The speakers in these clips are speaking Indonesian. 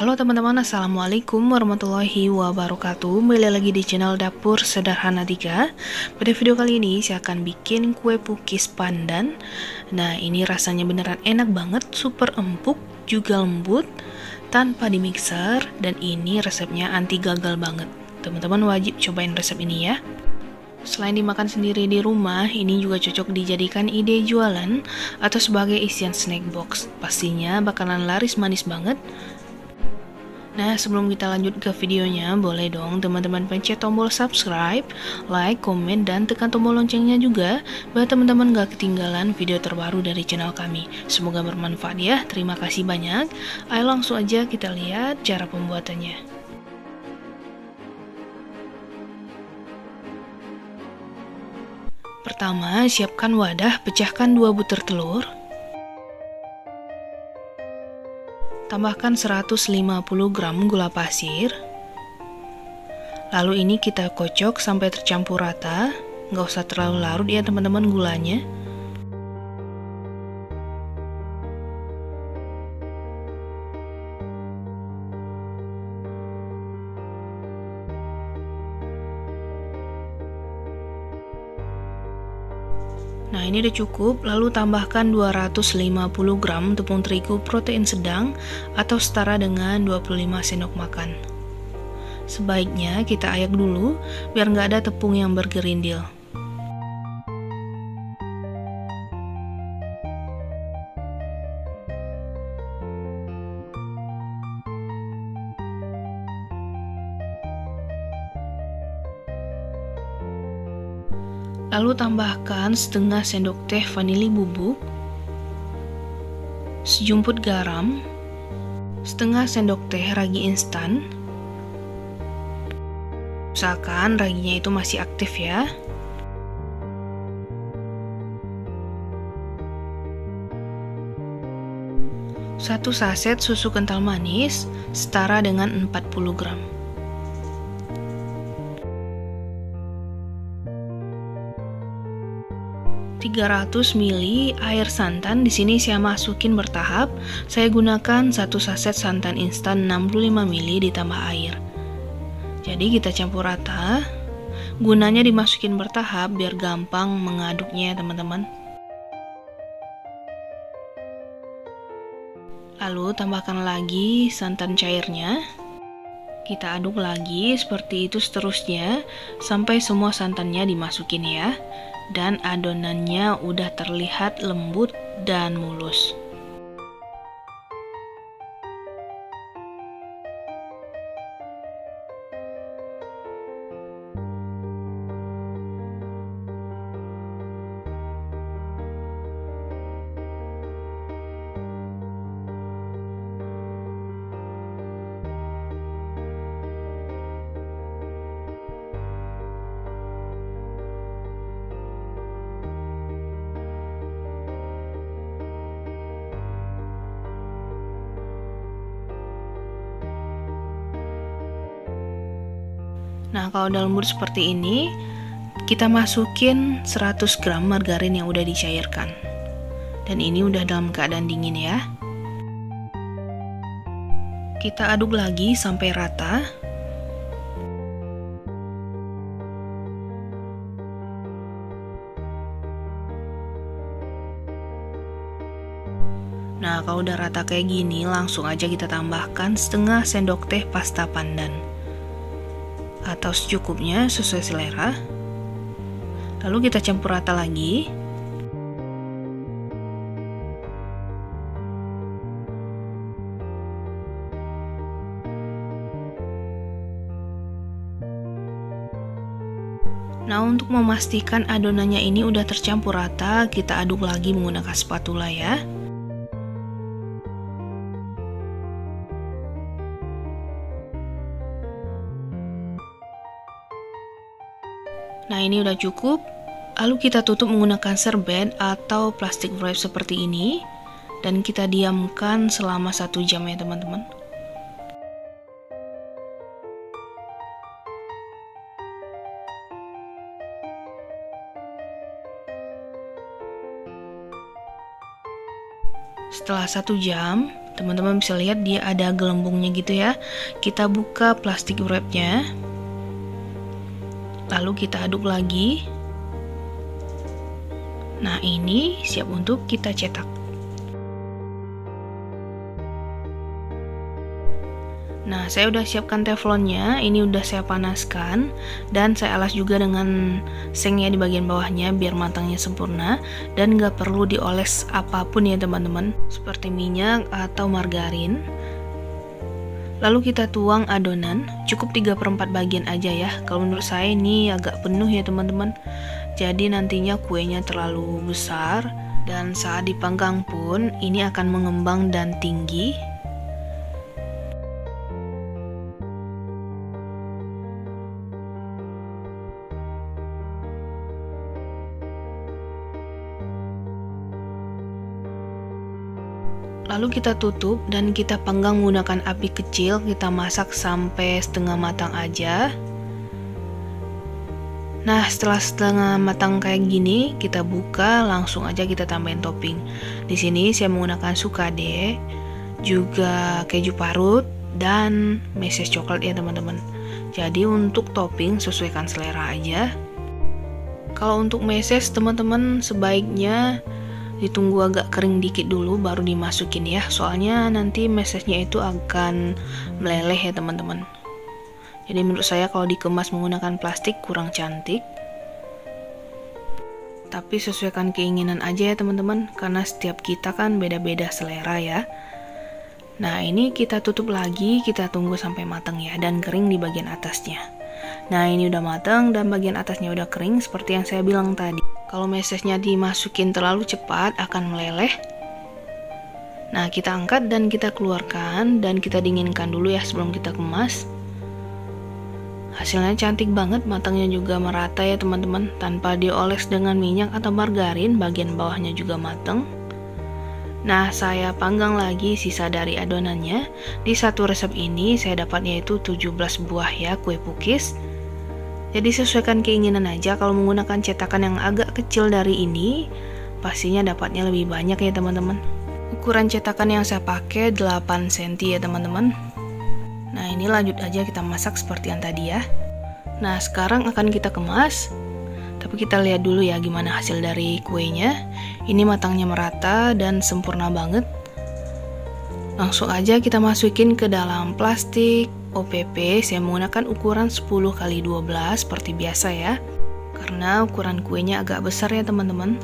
Halo teman-teman, Assalamualaikum warahmatullahi wabarakatuh. Kembali lagi di channel Dapur Sederhana 3 Pada video kali ini saya akan bikin kue pukis pandan. Nah ini rasanya beneran enak banget, super empuk, juga lembut Tanpa dimixer dan ini resepnya anti gagal banget. Teman-teman wajib cobain resep ini ya Selain dimakan sendiri di rumah, ini juga cocok dijadikan ide jualan atau sebagai isian snack box. Pastinya bakalan laris manis banget Nah, sebelum kita lanjut ke videonya, boleh dong teman-teman pencet tombol subscribe, like, komen, dan tekan tombol loncengnya juga, biar teman-teman gak ketinggalan video terbaru dari channel kami. Semoga bermanfaat ya, terima kasih banyak. Ayo langsung aja kita lihat cara pembuatannya. Pertama, siapkan wadah, pecahkan dua butir telur, Tambahkan 150 gram gula pasir. Lalu ini kita kocok sampai tercampur rata. Nggak usah terlalu larut ya teman-teman gulanya. Ini udah cukup, lalu tambahkan 250 gram tepung terigu protein sedang atau setara dengan 25 sendok makan. Sebaiknya kita ayak dulu biar nggak ada tepung yang bergerindil. Lalu tambahkan setengah sendok teh vanili bubuk, sejumput garam, setengah sendok teh ragi instan. Usahakan raginya itu masih aktif ya. Satu saset susu kental manis setara dengan 40 gram. 300 ml air santan di sini saya masukin bertahap. Saya gunakan satu saset santan instan 65 ml ditambah air. Jadi kita campur rata. Gunanya dimasukin bertahap biar gampang mengaduknya teman-teman. Lalu tambahkan lagi santan cairnya. Kita aduk lagi seperti itu seterusnya sampai semua santannya dimasukin ya dan adonannya udah terlihat lembut dan mulus. Nah, kalau udah lembut seperti ini, kita masukin 100 gram margarin yang udah dicairkan. Dan ini udah dalam keadaan dingin ya. Kita aduk lagi sampai rata. Nah, kalau udah rata kayak gini, langsung aja kita tambahkan setengah sendok teh pasta pandan atau secukupnya sesuai selera. Lalu kita campur rata lagi. Nah, untuk memastikan adonannya ini udah tercampur rata, kita aduk lagi menggunakan spatula ya. Nah ini udah cukup, lalu kita tutup menggunakan serbet atau plastik wrap seperti ini dan kita diamkan selama satu jam ya teman-teman. Setelah satu jam, teman-teman bisa lihat dia ada gelembungnya gitu ya. Kita buka plastik wrapnya lalu kita aduk lagi. Nah, ini siap untuk kita cetak. Nah, saya udah siapkan teflonnya, ini udah saya panaskan dan saya alas juga dengan sengnya di bagian bawahnya biar matangnya sempurna dan nggak perlu dioles apa pun ya teman-teman, seperti minyak atau margarin. Lalu kita tuang adonan, cukup 3 per 4 bagian aja ya. Kalau menurut saya ini agak penuh ya teman-teman. Jadi nantinya kuenya terlalu besar dan saat dipanggang pun ini akan mengembang dan tinggi Lalu kita tutup dan kita panggang menggunakan api kecil, kita masak sampai setengah matang aja. Nah, setelah setengah matang kayak gini, kita buka, langsung aja kita tambahin topping. Di sini saya menggunakan sukade, juga keju parut, dan meses coklat ya teman-teman. Jadi untuk topping sesuaikan selera aja. Kalau untuk meses teman-teman sebaiknya ditunggu agak kering dikit dulu baru dimasukin ya. Soalnya nanti mesesnya itu akan meleleh ya teman-teman. Jadi menurut saya kalau dikemas menggunakan plastik kurang cantik. Tapi sesuaikan keinginan aja ya teman-teman. Karena setiap kita kan beda-beda selera ya. Nah ini kita tutup lagi. Kita tunggu sampai matang ya dan kering di bagian atasnya. Nah ini udah matang dan bagian atasnya udah kering seperti yang saya bilang tadi kalau mesesnya dimasukin terlalu cepat akan meleleh. Nah, kita angkat dan kita keluarkan dan kita dinginkan dulu ya sebelum kita kemas. Hasilnya cantik banget, matangnya juga merata ya teman-teman, tanpa dioles dengan minyak atau margarin, bagian bawahnya juga matang. Nah, saya panggang lagi sisa dari adonannya. Di satu resep ini saya dapatnya itu 17 buah ya kue pukis. Jadi sesuaikan keinginan aja kalau menggunakan cetakan yang agak kecil dari ini pastinya dapatnya lebih banyak ya teman-teman. Ukuran cetakan yang saya pakai 8 cm ya teman-teman. Nah ini lanjut aja kita masak seperti yang tadi ya. Nah sekarang akan kita kemas. Tapi kita lihat dulu ya gimana hasil dari kuenya. Ini matangnya merata dan sempurna banget. Langsung aja kita masukin ke dalam plastik. OPP saya menggunakan ukuran 10 x 12 seperti biasa ya. Karena ukuran kuenya agak besar ya teman-teman.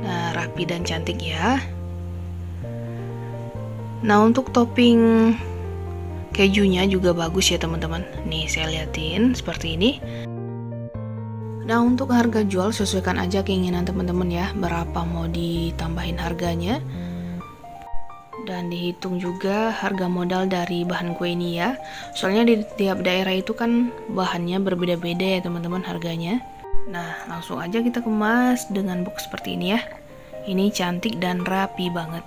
Nah, rapi dan cantik ya. Nah untuk topping kejunya juga bagus ya teman-teman. Nih saya liatin seperti ini. Nah untuk harga jual sesuaikan aja keinginan teman-teman ya. Berapa mau ditambahin harganya? Dan dihitung juga harga modal dari bahan kue ini ya. Soalnya di tiap daerah itu kan bahannya berbeda-beda ya teman-teman harganya. Nah langsung aja kita kemas dengan box seperti ini ya. Ini cantik dan rapi banget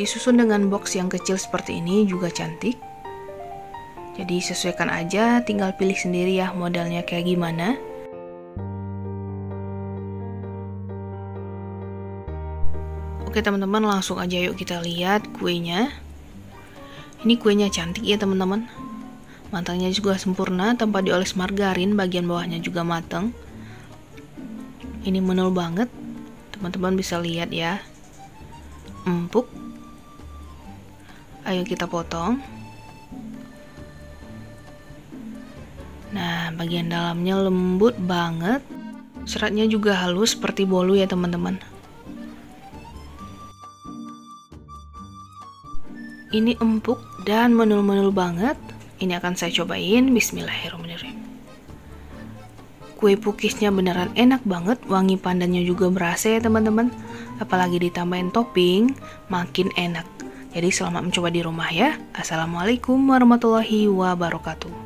Disusun dengan box yang kecil seperti ini juga cantik. Jadi sesuaikan aja, tinggal pilih sendiri ya modelnya kayak gimana. Oke teman-teman langsung aja yuk kita lihat kuenya. Ini kuenya cantik ya teman-teman. Matangnya juga sempurna tanpa dioles margarin, bagian bawahnya juga matang. Ini menul banget. Teman-teman bisa lihat ya. Empuk Ayo kita potong. Nah, bagian dalamnya lembut banget. Seratnya juga halus seperti bolu ya teman-teman. Ini empuk dan menul-menul banget. Ini akan saya cobain. Bismillahirrahmanirrahim. Kue pukisnya beneran enak banget, wangi pandannya juga berasa ya teman-teman. Apalagi ditambahin topping, makin enak. Jadi selamat mencoba di rumah ya. Assalamualaikum warahmatullahi wabarakatuh.